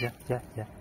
行，行，行。